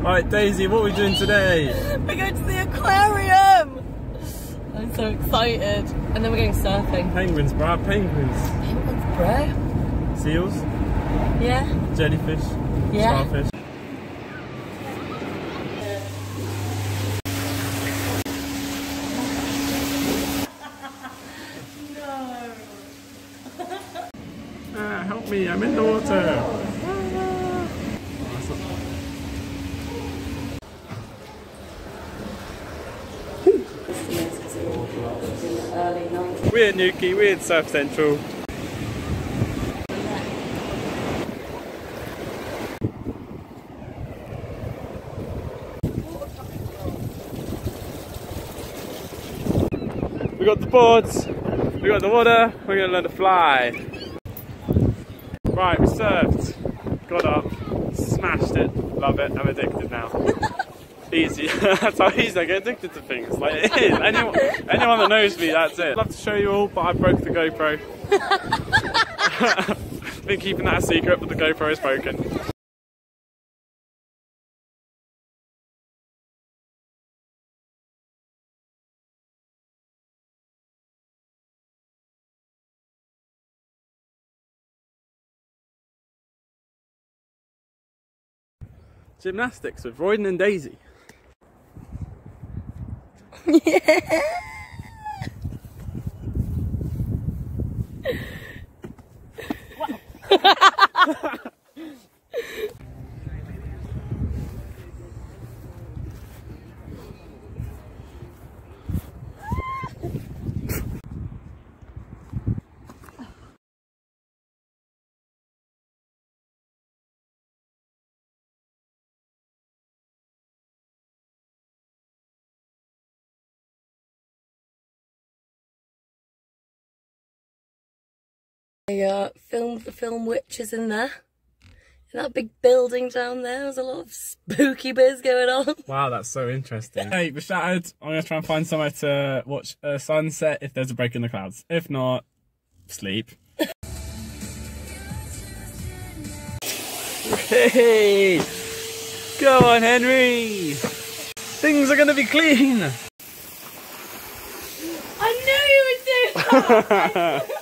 Right, Daisy, what are we doing today? We're going to the aquarium! I'm so excited. And then we're going surfing. Penguins, bro. Penguins. Penguins, bro. Seals, Yeah? jellyfish, Yeah. starfish. no. Ah, help me, I'm in the water. We're at Newquay, we're in Surf Central. We got the boards, we got the water, we're gonna learn to fly. Right, we surfed, got up, smashed it, love it, I'm addicted now. Easy, that's how easy I get addicted to things, like it is. Anyone, anyone that knows me, that's it. I'd love to show you all, but I broke the GoPro. Been keeping that a secret, but the GoPro is broken. Gymnastics with Royden and Daisy. 嘿嘿嘿。I uh, filmed the film Witches in there. In that big building down there, there's a lot of spooky biz going on. Wow, that's so interesting. Hey, we're shattered. I'm gonna try and find somewhere to watch a sunset if there's a break in the clouds. If not, sleep. hey! Go on, Henry! Things are gonna be clean! I knew you would do that!